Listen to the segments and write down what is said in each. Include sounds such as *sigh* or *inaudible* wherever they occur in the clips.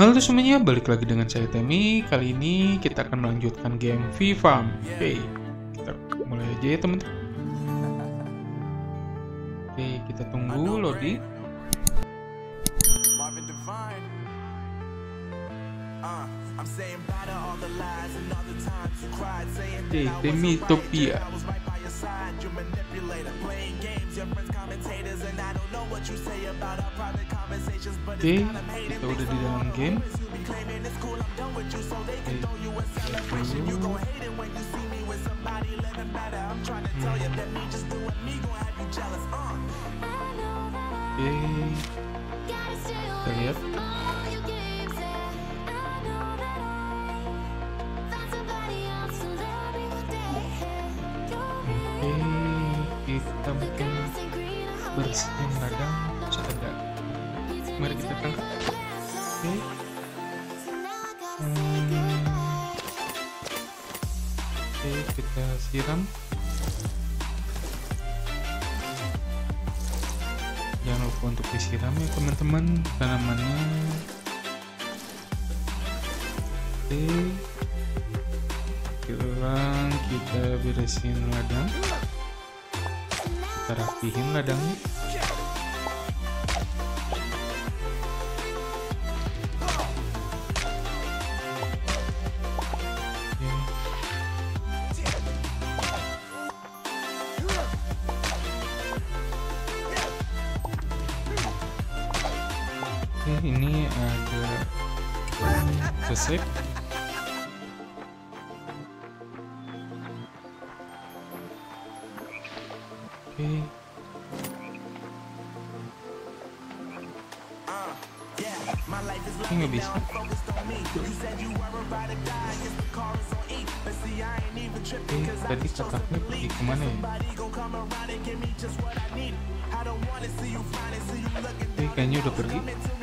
Halo semuanya, balik lagi dengan saya Temi. Kali ini kita akan melanjutkan game FIFA. Oke, kita mulai aja ya teman-teman. Oke, kita tunggu loading. Uh, Oke, Temi Topia. I was right by your side. You manipulator, playing games, your friends commentators, and I don't know what you say about our private conversations, but Oke, it's kind of hating. kita udah di dalam game. You be claiming it's cool, I'm done with you, so they can throw you a celebration. You gon' hate it when you see me with somebody living better. I'm trying to tell you that me just doing me gon' have you jealous. Uh. Oke, kita kita mungkin bersihin ladang sekedar. Mari kita tangkap. Oke. Hmm. Oke, kita siram. Jangan lupa untuk disiram ya teman-teman tanamannya. Oke. Sekarang kita beresin ladang. Kita rapihin ladangnya. Oke, kayaknya udah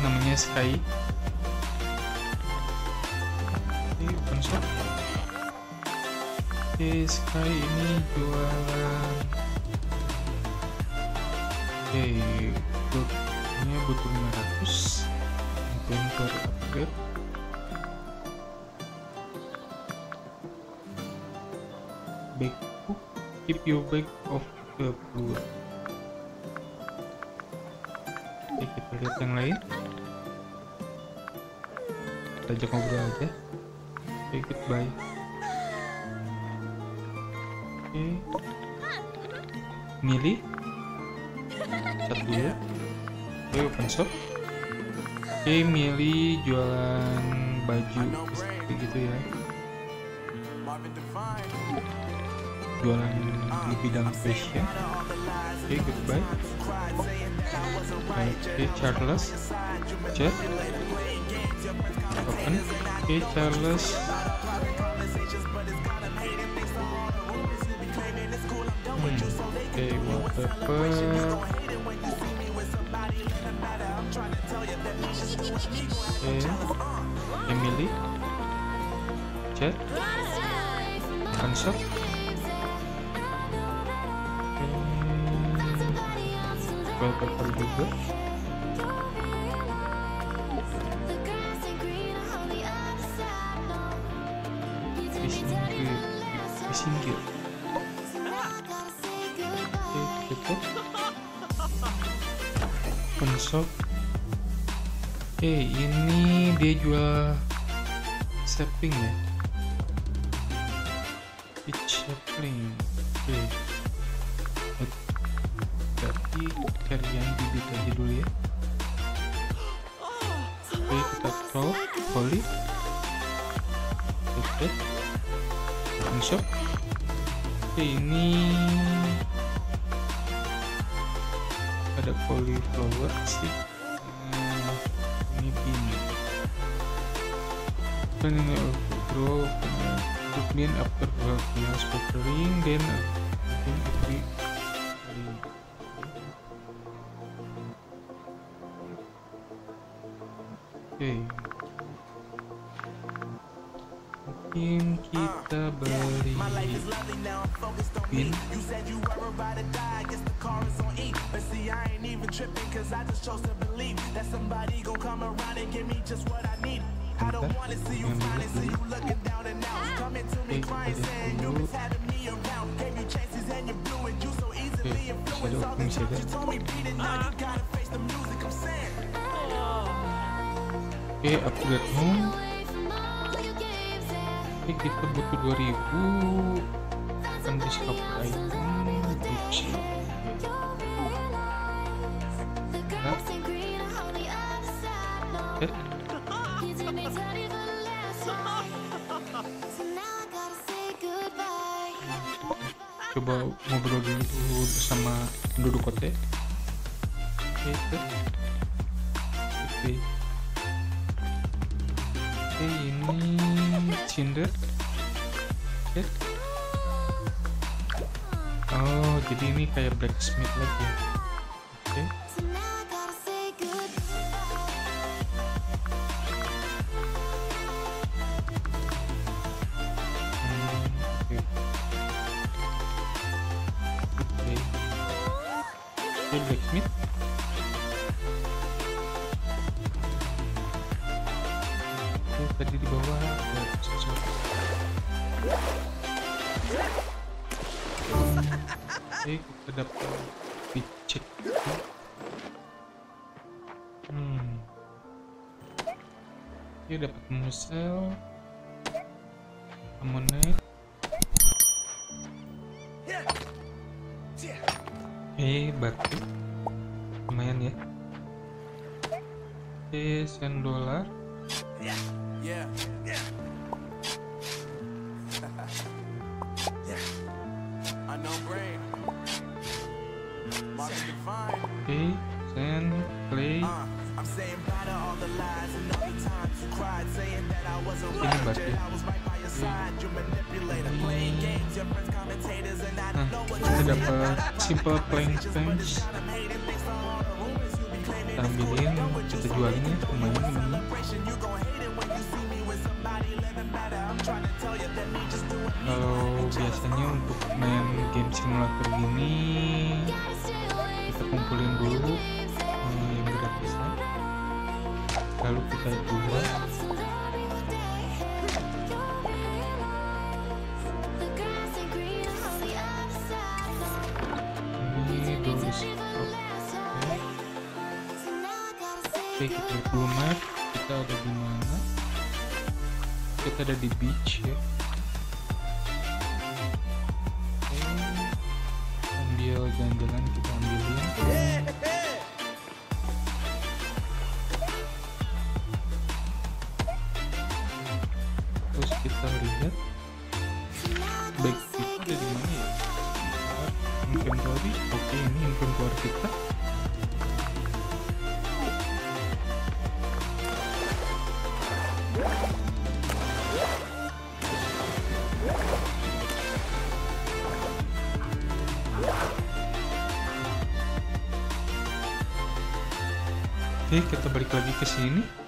namanya Sky. Oke, open shop. Oke, Sky ini jualan. Oke, ini butuh 500. Painter upgrade. Bag book. Keep your bag of the blue. Oke, kita lihat yang lain. Kita ajak ngobrol aja. Oke, goodbye. Oke. Milih. Chat dulu. Oke, open shop. Oke, milih jualan baju seperti gitu ya. Jualan di bidang fashion. Oke, goodbye. Oke, Charles. Chat. Open. Oke, Charles. Hmm, Oke, wallpaper. Oke, Emily. Chat. Answer. Wallpaper juga. Fishing. Oke. Oke, ini dia jual sapling ya. The car is on E. But see, I ain't even tripping, cause I just chose to believe that somebody gon' come around and give me just what I need. I don't wanna see you finally see you looking down and out. Coming to me crying, saying you miss having me around. Gave you chances and you blew it. You so easily influenced. All the times you told me beat it, now you gotta oke upgrade home Oke kita butuh 2000 akan discover item Oke coba ngobrol dulu sama penduduk kota. Oke oke oke ini cinder. Oke. Oh jadi ini kayak blacksmith lagi when you see me with somebody living better. I'm trying to tell you that me just doing me. Kalau biasanya untuk main game simulator gini, kita kumpulin dulu eh, yang gratisan. Lalu kita jual. Dolis. Oke. Kita lihat dulu map. Kita ada di mana? Kita ada di beach ya. Terus kita lihat baik kita ada di mana ya? Inventory. Oke, ini inventory kita. Oke, kita balik lagi ke sini.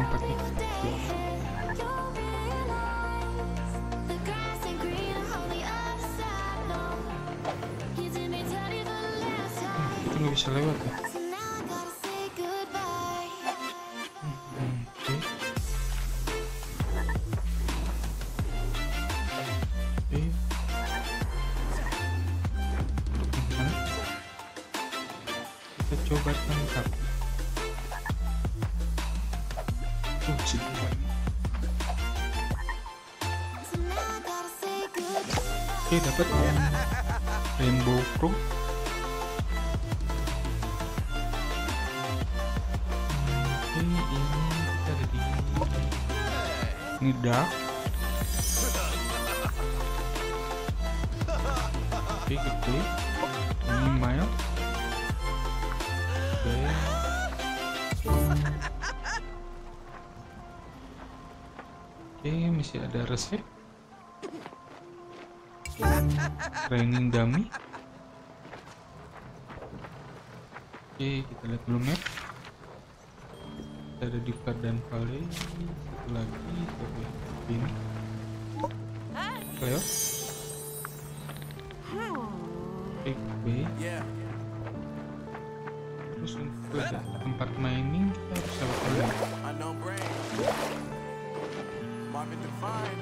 Itu nggak bisa lewat ya ada resep training dummy? Oke kita lihat dulu map. Ada di Vardan Valley. Satu lagi oke ini Cleo? Big B. Terus untuk tempat mining kita harus lewat mana Unknown brain. Marvin Devine.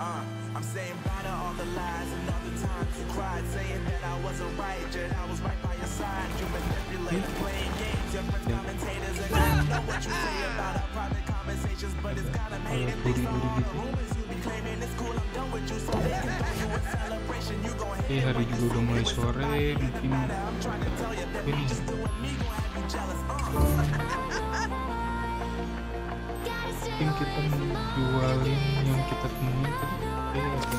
Uh, I'm saying bye to all the lies and all the times you cried, saying that I wasn't right, yet I was right by your side. You manipulate, playing games, different commentators, and *laughs* I don't know what you say about our private conversations, but it's got 'em hating. Thanks to all the rumors you be claiming it's cool. I'm done with you, so they can throw you a celebration. You gon' oke hari juga udah mulai sore mungkin I'm trying to tell you that just doing me gon' have you jealous. Uh. *laughs* mungkin kita jualin yang kita tadi oke ada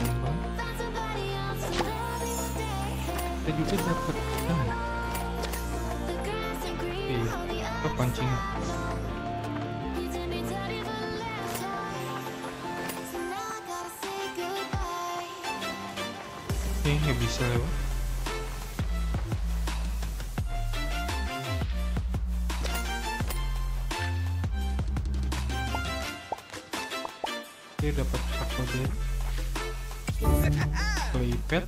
kembang. Kita juga dapat ah, oke kita pancing oke nggak bisa lewat takoden playpad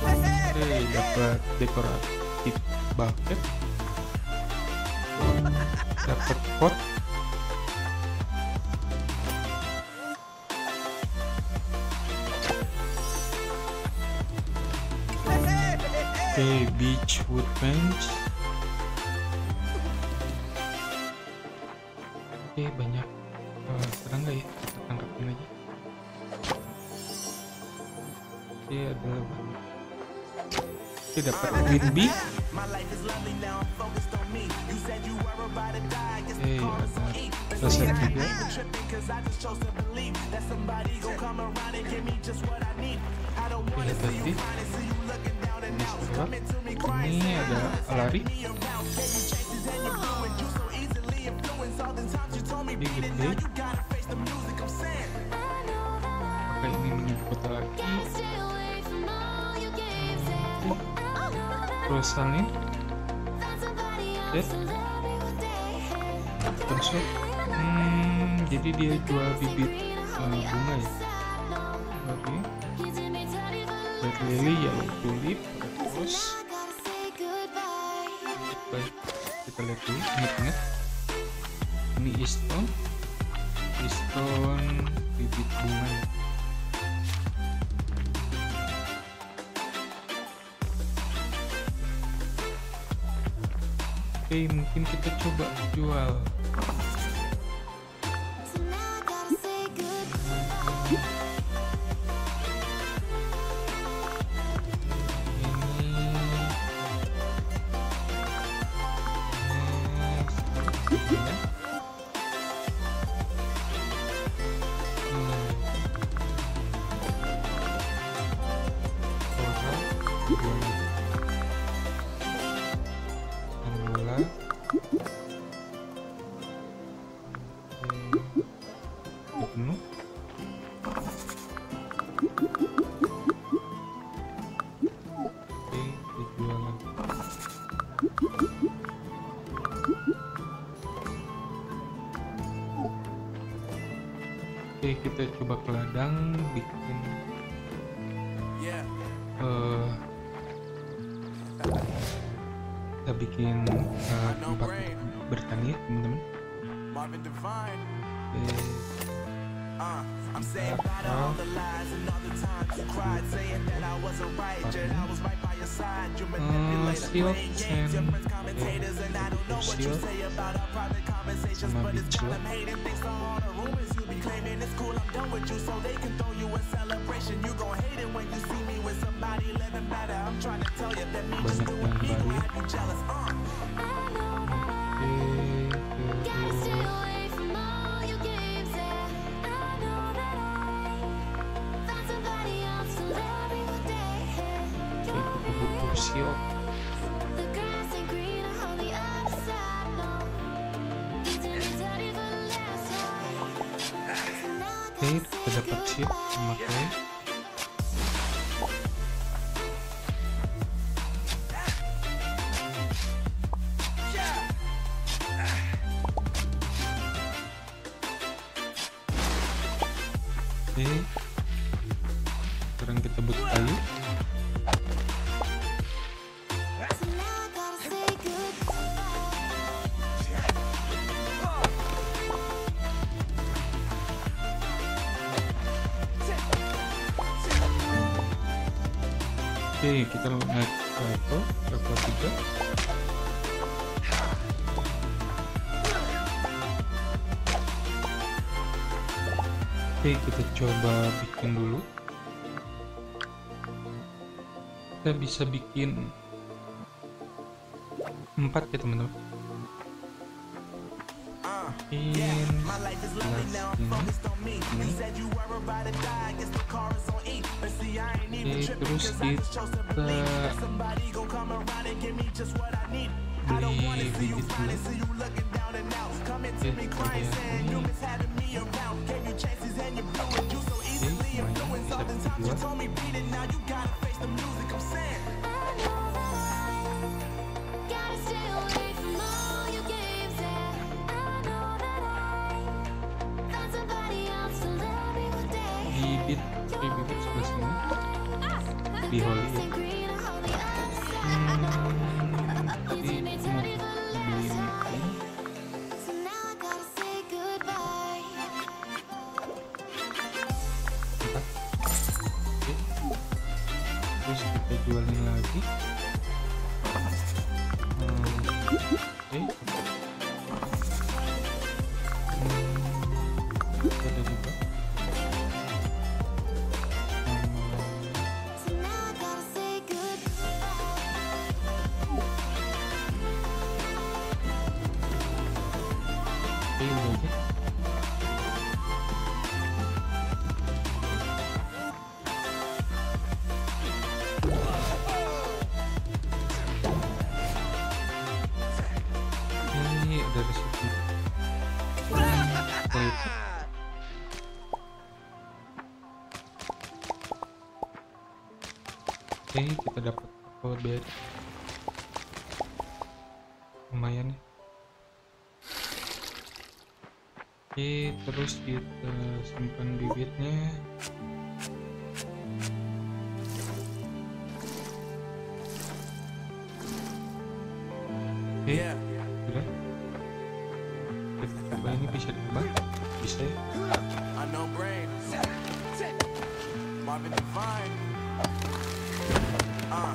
oke dapat dekoratif bucket dapat pot. Oke beach wood bench blew it. You so easily influenced all the times you told me Ini gede. Gotta face the music I'm saying. apakah ini kota lagi Rosalyn. Dead Terus hmm, jadi dia jual bibit eh, bunga ya? Oke. Red Lily Yellow Tulip Red Rose. Baik kita lihat dulu ingat-ingat ini Easton. Easton bibit bunga ya oke mungkin kita coba jual. Ini. Bye to all the lies and all the times you cried, saying that I wasn't right, I was right by your side. You your and- friends commentators, and I don't know what you say about our private conversations, but hating. Thanks to all the rumors you be claiming, it's cool, I'm done with you, so they can throw you a celebration. You gon' hate it when you see me with somebody living better. I'm trying to tell you that me just doing me gon' have you jealous. Uh. Oke, kita dapat shield sama Oke, kita coba bikin dulu. Kita bisa bikin empat ya teman-teman. Oke, terus kita beli you berdua. told me beat it, now you gotta face the music. I'm saying. bibit oke bibit sebelah sini di terus kita jualin lagi. Hmm, oke berry lumayan ya oke terus kita simpan bibitnya oke Yeah. udah kita coba ini bisa diubah? Bisa ya. Marvin Devine. Uh,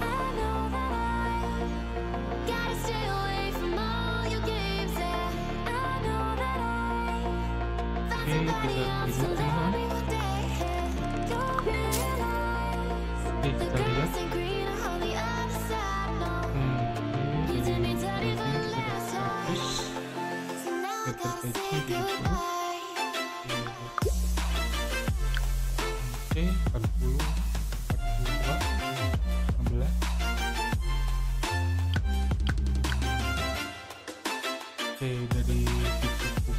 okay, dari kupu-kupu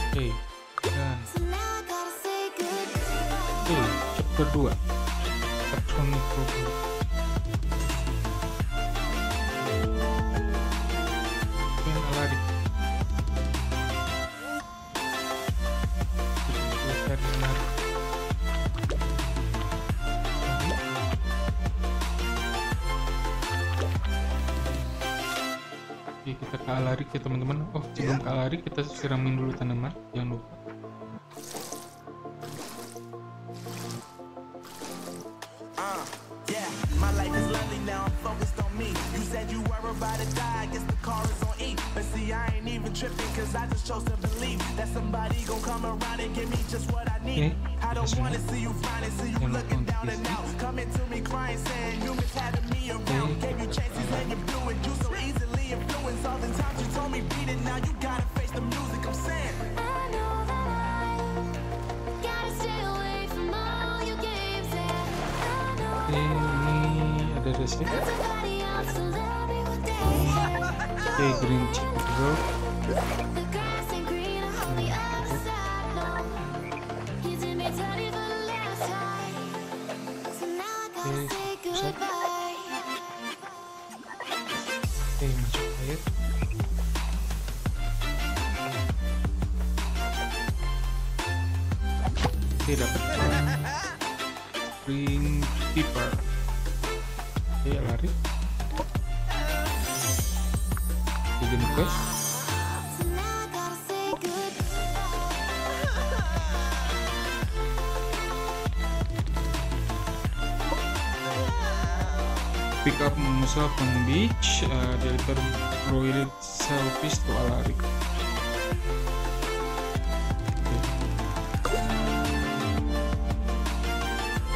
oke dan oke okay, kedua kalari ya teman-teman. Oh sebelum yeah. kalari kita siramin dulu tanaman. Jangan lupa. agradecer. Que grande tipo de. yourself on beach, uh, deliver broiled selfish to Alaric.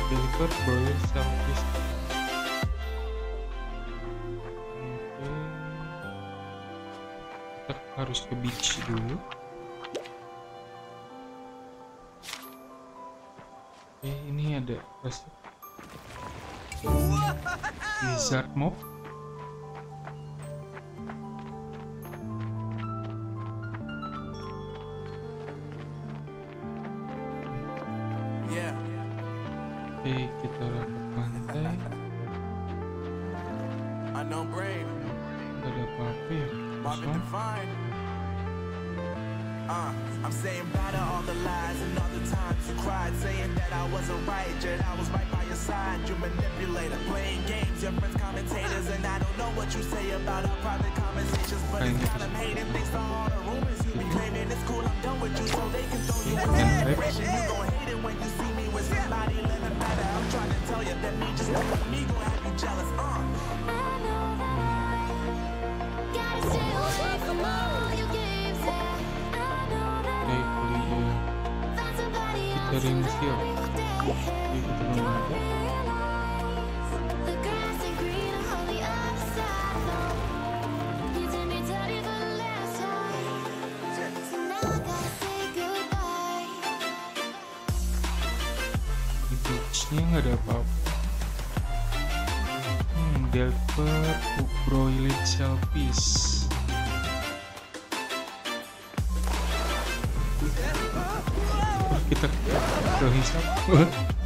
Deliver broiled selfish Kita harus ke beach dulu. Oke, okay, ini ada resep. is that mob? Karimu Sio. stuff.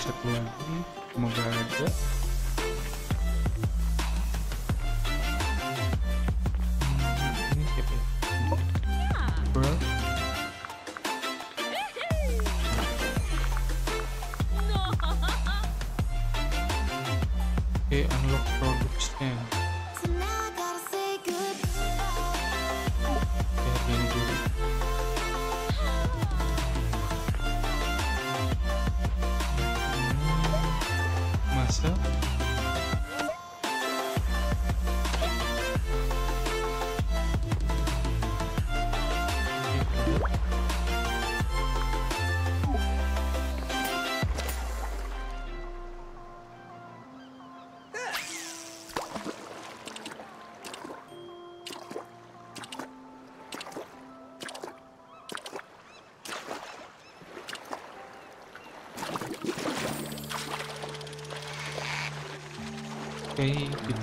Satu lagi. Semoga ada.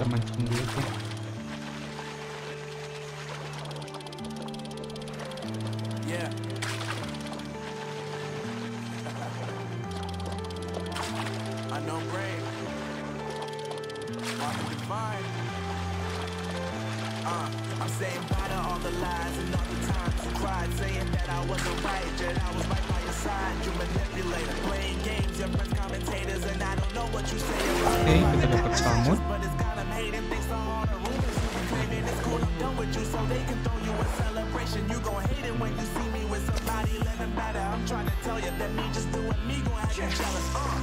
Mancing dulu ya. Yeah. *laughs* I know brain. Walking divine. Uh, I'm saying bye to all the lies and all the times you cried, saying that I wasn't right, yet I was right by your side. You manipulator, playing games, your friends commentators, and I don't know what you say about kita dapat salmon. but they can throw you a celebration you gon' hate it when you see me with somebody living better I'm trying to tell you that me just doing me gon' have you jealous uh.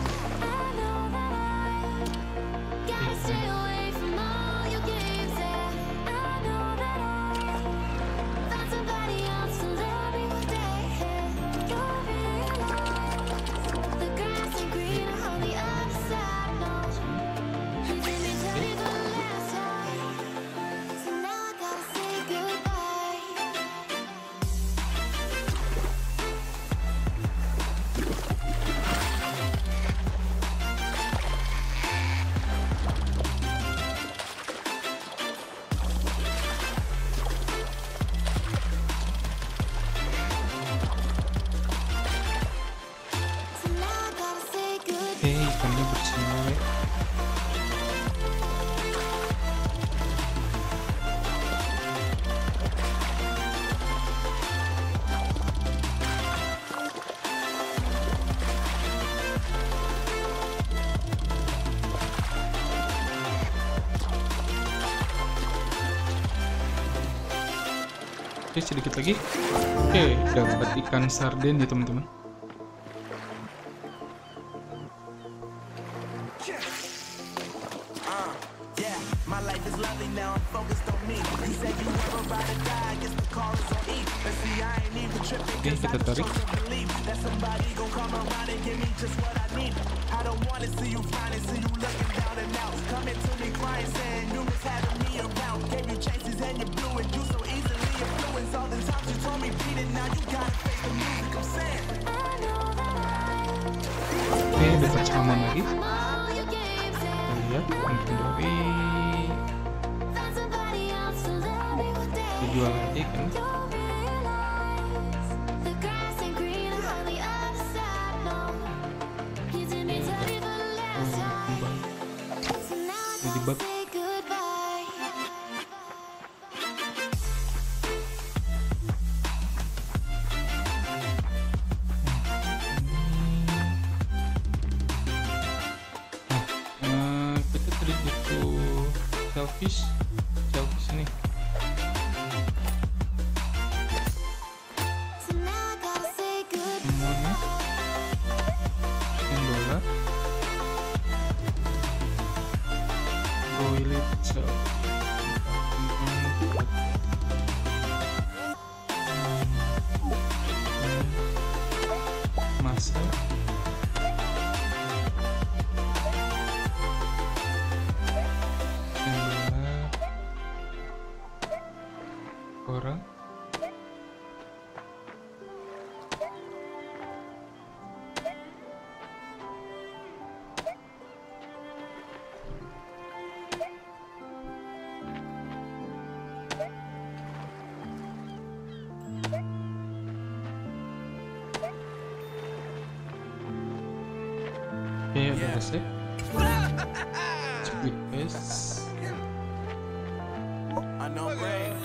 Sedikit lagi. Oke, dapat ikan sarden ya teman-teman. Bye. okay, yeah. that's it. Speed pace. I know, man.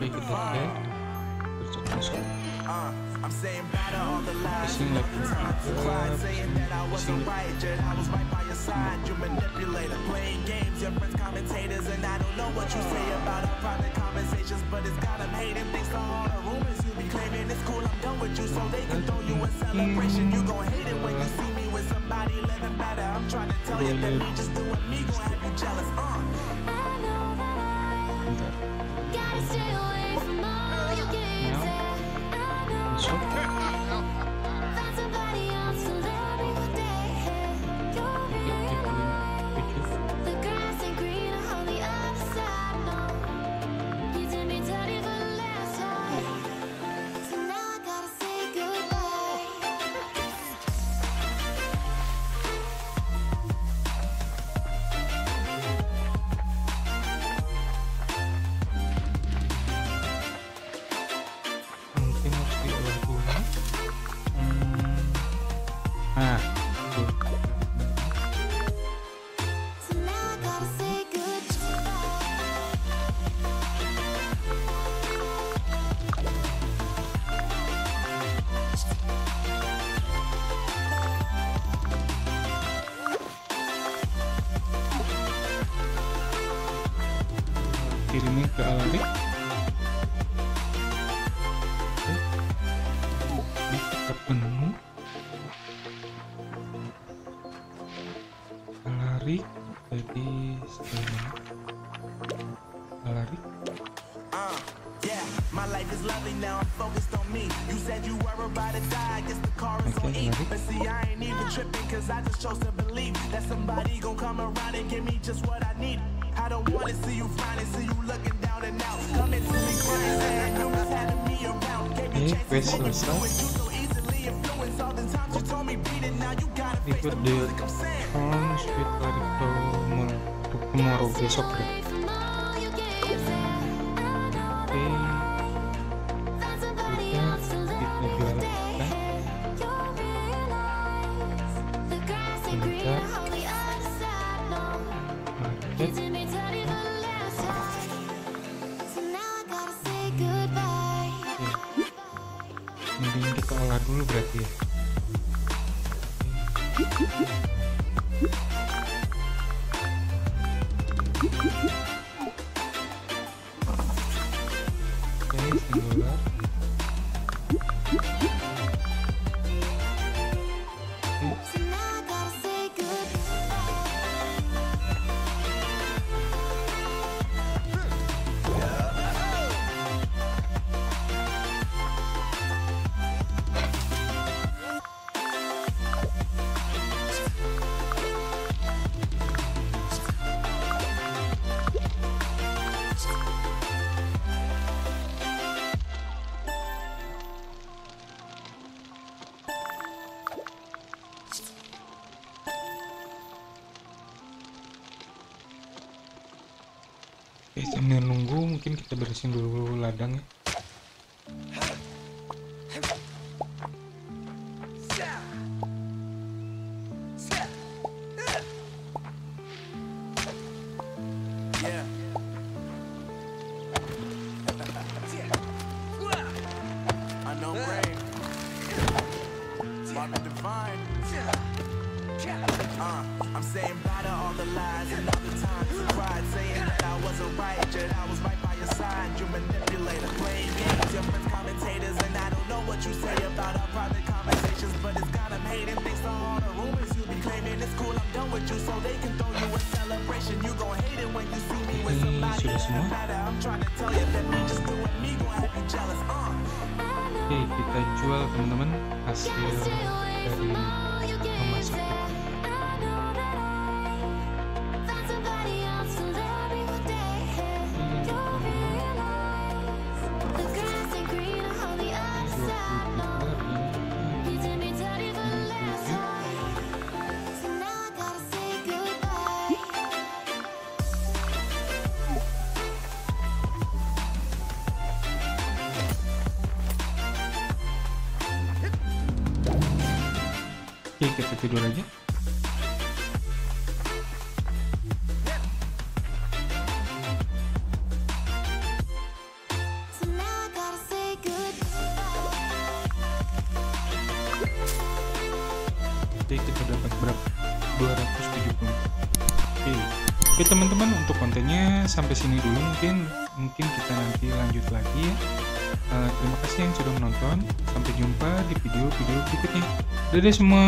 Make it up there. Put it on top. I'm saying better on the line. Seem like Clyde saying that I wasn't right, yet I was right by your side. You manipulator, playing games, your friends commentators, and I don't know what you say about our private conversations, but it's got them hating. things to all the rumors you be declaring it's cool, I'm done with you, so they can throw you a celebration. You gon' hate it when you see me with somebody living better. I'm trying to tell you that me just doing me gon' have you jealous. Uh. me with some stuff. Ikut di Trans kita itu tomorrow besok deh. Oke, sambil nunggu mungkin kita bersihin dulu ladang ya. I still love you. Tidur aja. Kita dapat berapa 270 Oke. Oke teman-teman untuk kontennya sampai sini dulu mungkin. Mungkin kita nanti lanjut lagi ya. Eh, terima kasih yang sudah menonton. Sampai jumpa di video-video berikutnya. Dadah semua